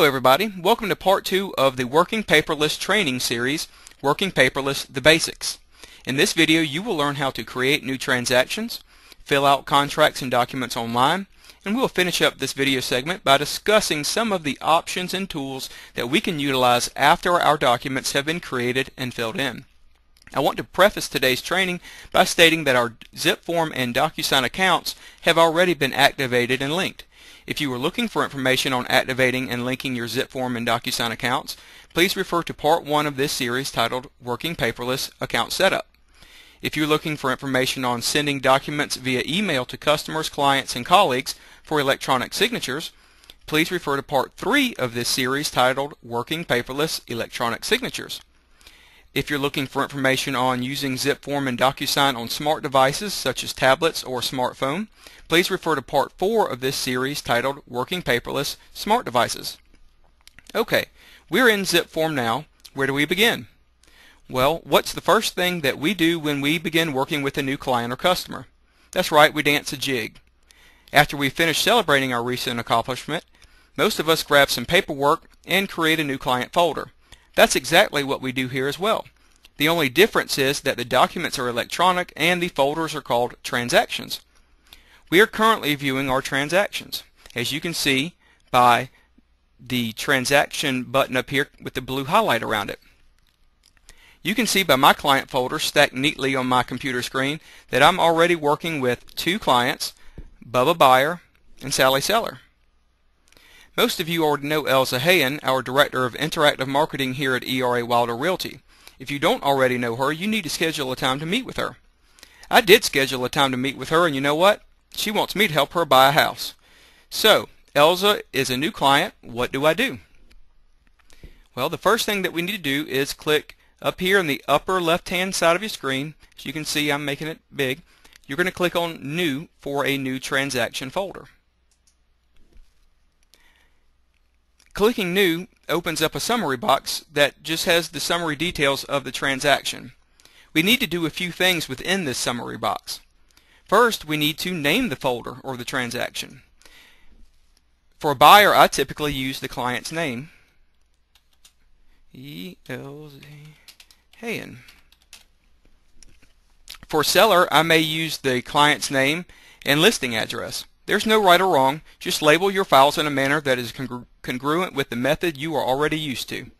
Hello everybody, welcome to part 2 of the Working Paperless training series, Working Paperless The Basics. In this video you will learn how to create new transactions, fill out contracts and documents online, and we will finish up this video segment by discussing some of the options and tools that we can utilize after our documents have been created and filled in. I want to preface today's training by stating that our ZipForm and DocuSign accounts have already been activated and linked. If you are looking for information on activating and linking your ZipForm and DocuSign accounts, please refer to part 1 of this series titled Working Paperless Account Setup. If you're looking for information on sending documents via email to customers, clients, and colleagues for electronic signatures, please refer to part 3 of this series titled Working Paperless Electronic Signatures. If you're looking for information on using ZipForm and DocuSign on smart devices such as tablets or smartphone, please refer to part 4 of this series titled Working Paperless Smart Devices. Okay, we're in ZipForm now. Where do we begin? Well, what's the first thing that we do when we begin working with a new client or customer? That's right, we dance a jig. After we finish celebrating our recent accomplishment, most of us grab some paperwork and create a new client folder. That's exactly what we do here as well. The only difference is that the documents are electronic and the folders are called transactions. We are currently viewing our transactions. As you can see by the transaction button up here with the blue highlight around it. You can see by my client folder stacked neatly on my computer screen that I'm already working with two clients, Bubba Buyer and Sally Seller. Most of you already know Elza Hayen, our Director of Interactive Marketing here at ERA Wilder Realty. If you don't already know her, you need to schedule a time to meet with her. I did schedule a time to meet with her, and you know what? She wants me to help her buy a house. So, Elza is a new client. What do I do? Well, the first thing that we need to do is click up here in the upper left-hand side of your screen. As you can see, I'm making it big. You're going to click on New for a new transaction folder. Clicking New opens up a summary box that just has the summary details of the transaction. We need to do a few things within this summary box. First, we need to name the folder or the transaction. For a buyer, I typically use the client's name. E-L-Z Hayen. For seller, I may use the client's name and listing address. There's no right or wrong. Just label your files in a manner that is congru congruent with the method you are already used to.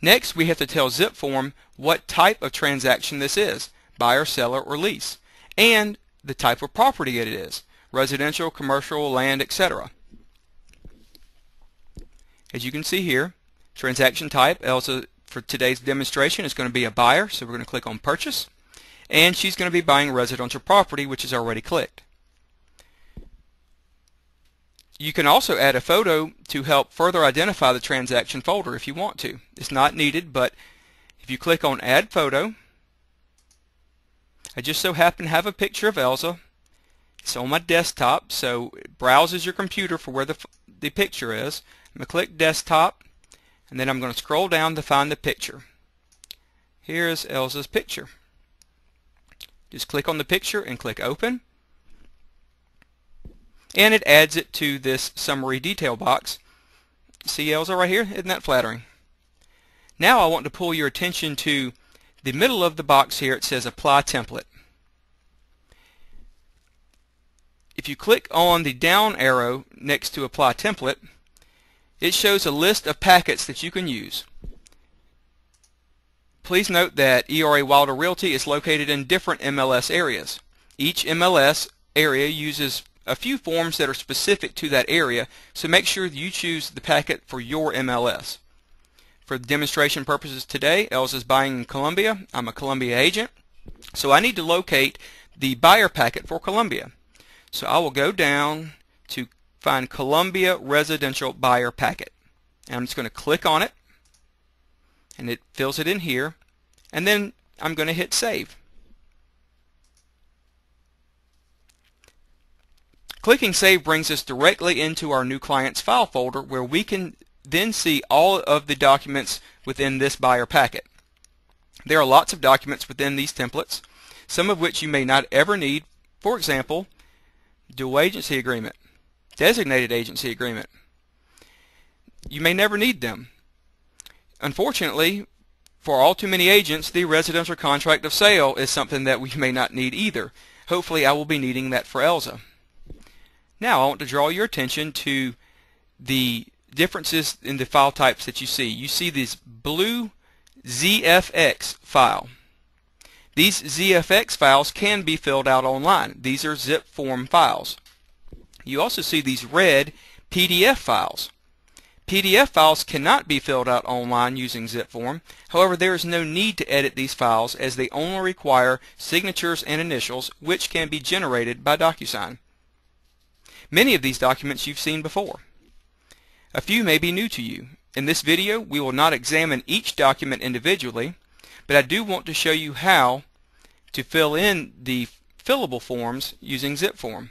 Next, we have to tell ZipForm what type of transaction this is, buyer, seller, or lease, and the type of property it is, residential, commercial, land, etc. As you can see here, transaction type, Elza for today's demonstration is going to be a buyer, so we're going to click on purchase, and she's going to be buying residential property, which is already clicked. You can also add a photo to help further identify the transaction folder if you want to. It's not needed, but if you click on Add Photo, I just so happen to have a picture of Elza. It's on my desktop, so it browses your computer for where the, the picture is. I'm going to click Desktop, and then I'm going to scroll down to find the picture. Here's Elza's picture. Just click on the picture and click Open and it adds it to this summary detail box. See Elza right here? Isn't that flattering? Now I want to pull your attention to the middle of the box here. It says Apply Template. If you click on the down arrow next to Apply Template, it shows a list of packets that you can use. Please note that ERA Wilder Realty is located in different MLS areas. Each MLS area uses a few forms that are specific to that area, so make sure you choose the packet for your MLS. For demonstration purposes today, Els is buying in Columbia. I'm a Columbia agent, so I need to locate the buyer packet for Columbia. So I will go down to find Columbia Residential Buyer Packet. And I'm just going to click on it, and it fills it in here, and then I'm going to hit Save. Clicking Save brings us directly into our new client's file folder where we can then see all of the documents within this buyer packet. There are lots of documents within these templates, some of which you may not ever need. For example, dual agency agreement, designated agency agreement. you may never need them. Unfortunately, for all too many agents, the residential contract of sale is something that we may not need either. Hopefully I will be needing that for Elza. Now I want to draw your attention to the differences in the file types that you see. You see this blue ZFX file. These ZFX files can be filled out online. These are ZipForm files. You also see these red PDF files. PDF files cannot be filled out online using ZipForm. However, there is no need to edit these files as they only require signatures and initials which can be generated by DocuSign. Many of these documents you've seen before. A few may be new to you. In this video, we will not examine each document individually, but I do want to show you how to fill in the fillable forms using ZipForm.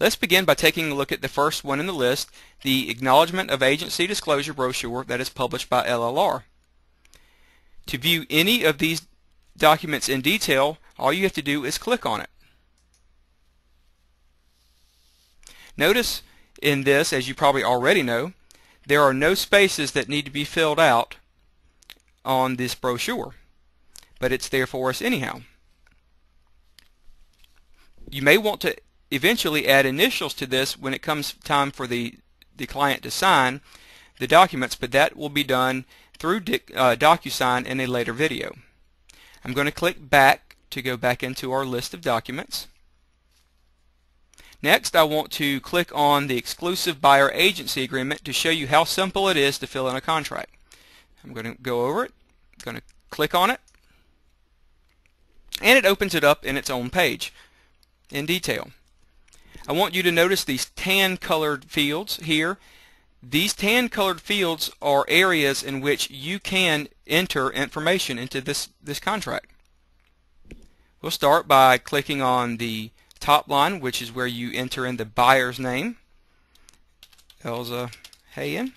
Let's begin by taking a look at the first one in the list, the Acknowledgement of Agency Disclosure brochure that is published by LLR. To view any of these documents in detail, all you have to do is click on it. Notice in this, as you probably already know, there are no spaces that need to be filled out on this brochure, but it's there for us anyhow. You may want to eventually add initials to this when it comes time for the, the client to sign the documents, but that will be done through uh, DocuSign in a later video. I'm going to click back to go back into our list of documents. Next, I want to click on the exclusive buyer agency agreement to show you how simple it is to fill in a contract. I'm going to go over it, I'm going to click on it, and it opens it up in its own page in detail. I want you to notice these tan colored fields here. These tan colored fields are areas in which you can enter information into this, this contract. We'll start by clicking on the top line, which is where you enter in the buyer's name, Elza Hayen.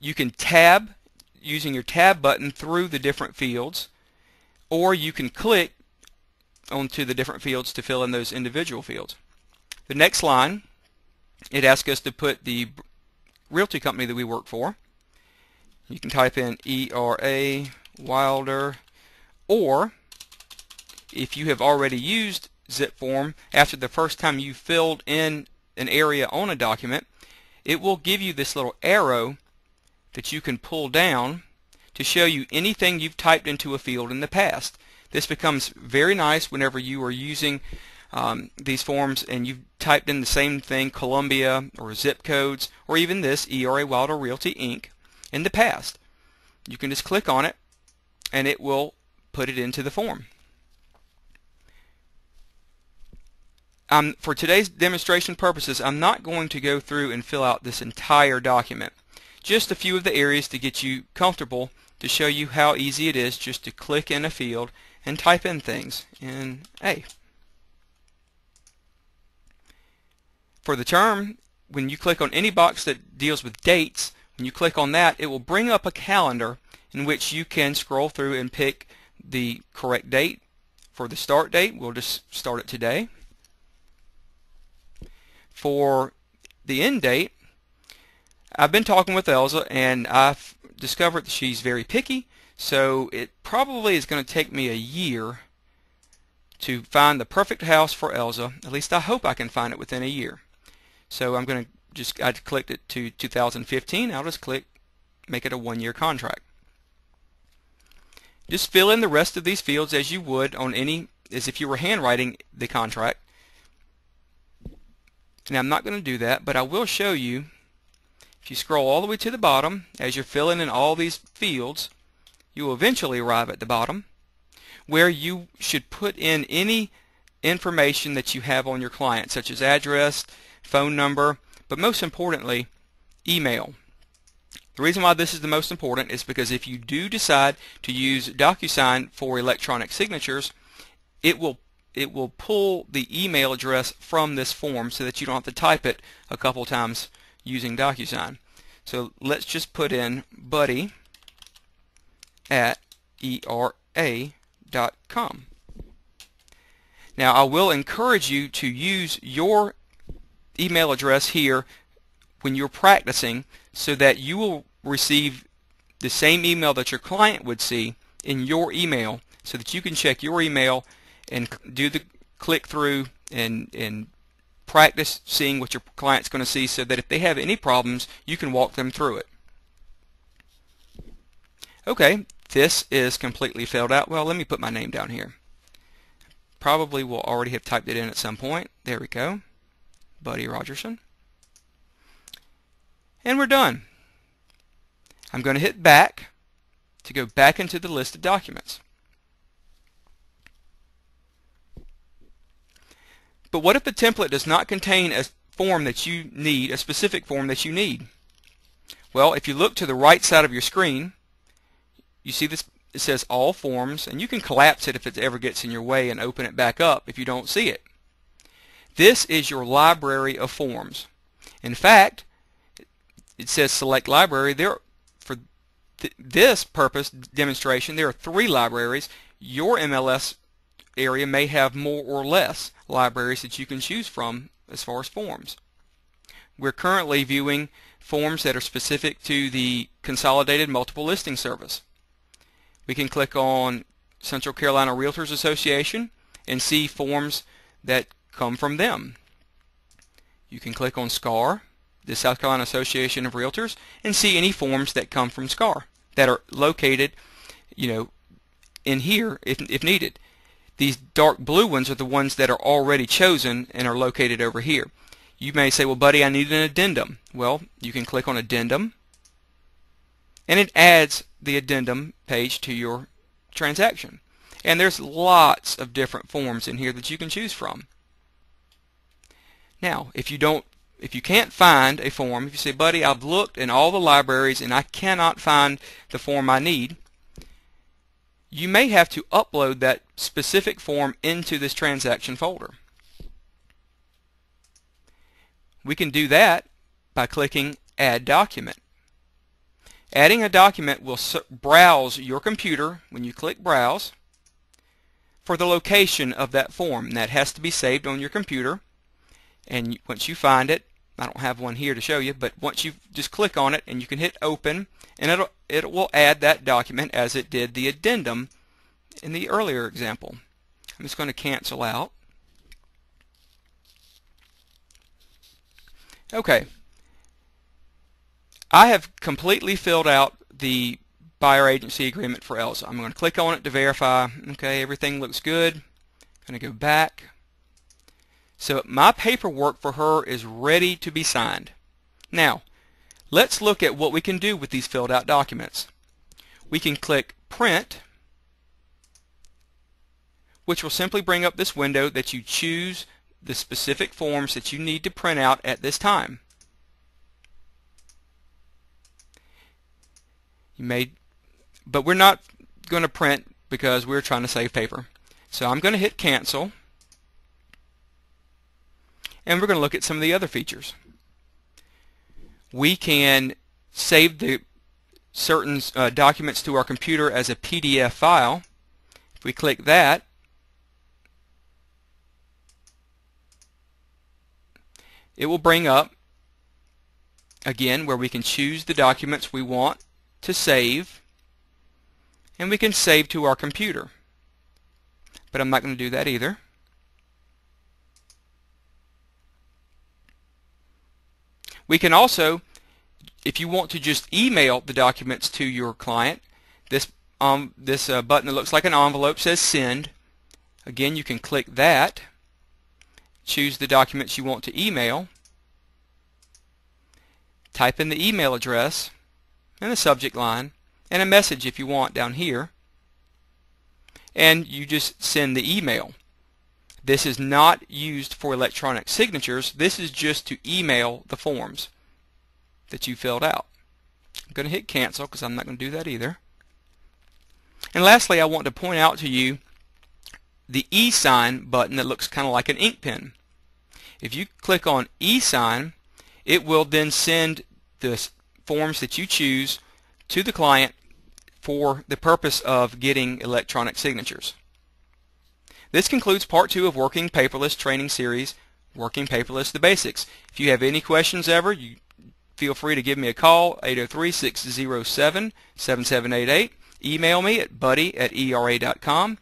You can tab using your tab button through the different fields, or you can click onto the different fields to fill in those individual fields. The next line, it asks us to put the realty company that we work for. You can type in ERA Wilder or if you have already used ZipForm after the first time you filled in an area on a document, it will give you this little arrow that you can pull down to show you anything you've typed into a field in the past. This becomes very nice whenever you are using um, these forms and you've typed in the same thing, Columbia or zip codes, or even this, ERA Wilder Realty Inc. in the past. You can just click on it and it will put it into the form. Um, for today's demonstration purposes, I'm not going to go through and fill out this entire document. Just a few of the areas to get you comfortable to show you how easy it is just to click in a field and type in things in A. For the term, when you click on any box that deals with dates, when you click on that, it will bring up a calendar in which you can scroll through and pick the correct date. For the start date, we'll just start it today. For the end date, I've been talking with Elza and I've discovered that she's very picky so it probably is going to take me a year to find the perfect house for Elza. At least I hope I can find it within a year. So I'm going to just, I clicked it to 2015. I'll just click make it a one-year contract. Just fill in the rest of these fields as you would on any, as if you were handwriting the contract. Now I'm not going to do that, but I will show you, if you scroll all the way to the bottom, as you're filling in all these fields, you will eventually arrive at the bottom where you should put in any information that you have on your client such as address, phone number, but most importantly email. The reason why this is the most important is because if you do decide to use DocuSign for electronic signatures, it will it will pull the email address from this form so that you don't have to type it a couple times using DocuSign. So let's just put in buddy at era.com. Now I will encourage you to use your email address here when you're practicing so that you will receive the same email that your client would see in your email so that you can check your email and do the click through and, and practice seeing what your client's going to see so that if they have any problems you can walk them through it. Okay, this is completely filled out. Well, let me put my name down here. Probably will already have typed it in at some point. There we go. Buddy Rogerson. And we're done. I'm going to hit back to go back into the list of documents. But what if the template does not contain a form that you need, a specific form that you need? Well, if you look to the right side of your screen, you see this it says all forms and you can collapse it if it ever gets in your way and open it back up if you don't see it. This is your library of forms. In fact, it says select library. There, for th this purpose demonstration, there are three libraries. Your MLS area may have more or less libraries that you can choose from as far as forms. We're currently viewing forms that are specific to the Consolidated Multiple Listing Service. We can click on Central Carolina Realtors Association and see forms that come from them. You can click on SCAR, the South Carolina Association of Realtors, and see any forms that come from SCAR that are located, you know, in here if, if needed. These dark blue ones are the ones that are already chosen and are located over here. You may say, well, buddy, I need an addendum. Well, you can click on addendum, and it adds the addendum page to your transaction. And there's lots of different forms in here that you can choose from. Now, if you don't if you can't find a form, if you say, buddy, I've looked in all the libraries and I cannot find the form I need, you may have to upload that specific form into this transaction folder. We can do that by clicking Add Document. Adding a document will browse your computer when you click Browse for the location of that form. That has to be saved on your computer and once you find it, I don't have one here to show you, but once you just click on it and you can hit open and it'll, it will add that document as it did the addendum in the earlier example. I'm just going to cancel out. Okay, I have completely filled out the buyer agency agreement for Elza. I'm going to click on it to verify. Okay, everything looks good. I'm going to go back. So my paperwork for her is ready to be signed. Now, let's look at what we can do with these filled out documents. We can click Print, which will simply bring up this window that you choose the specific forms that you need to print out at this time. You may, but we're not going to print because we're trying to save paper. So I'm going to hit cancel and we're going to look at some of the other features. We can save the certain uh, documents to our computer as a PDF file. If we click that, it will bring up again where we can choose the documents we want to save and we can save to our computer but I'm not going to do that either we can also if you want to just email the documents to your client this um, this uh, button that looks like an envelope says send again you can click that choose the documents you want to email type in the email address and the subject line and a message if you want down here and you just send the email. This is not used for electronic signatures. This is just to email the forms that you filled out. I'm going to hit cancel because I'm not going to do that either. And lastly, I want to point out to you the e-sign button that looks kind of like an ink pen. If you click on e-sign, it will then send the forms that you choose to the client for the purpose of getting electronic signatures. This concludes part two of Working Paperless training series, Working Paperless the Basics. If you have any questions ever, you feel free to give me a call, 803-607-7788. Email me at buddy at era.com,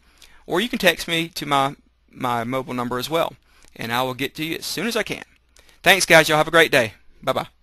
or you can text me to my, my mobile number as well, and I will get to you as soon as I can. Thanks, guys. Y'all have a great day. Bye-bye.